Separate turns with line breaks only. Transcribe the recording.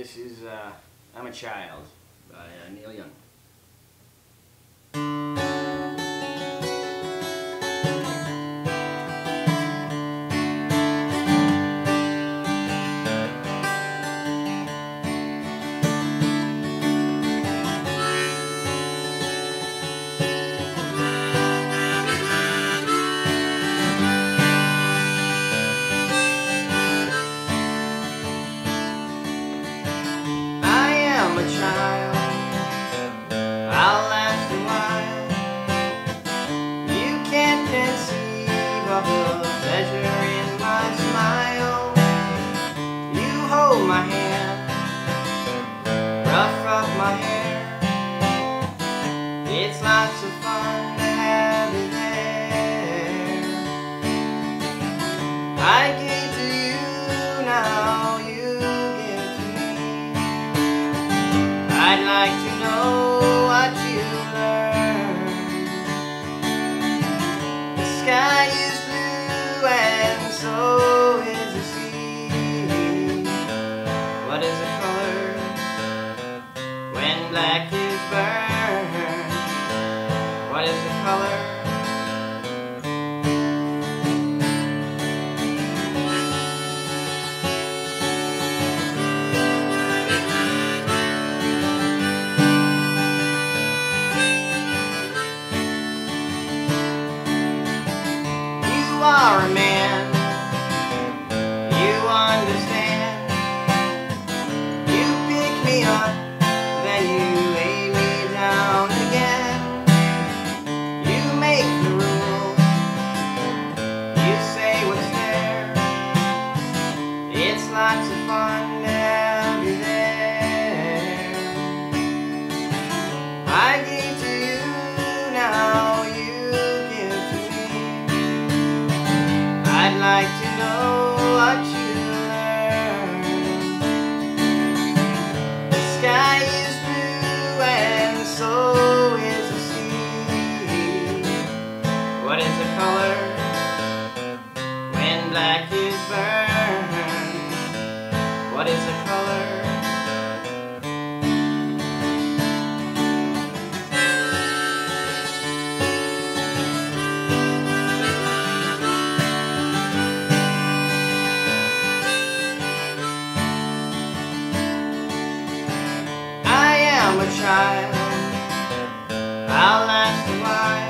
this is uh, I'm a Child by uh, Neil lots of fun have there. I to you, now you give to me. I'd like to color. You are a man. black is burned. What is the color? I am a child. I'll last a while.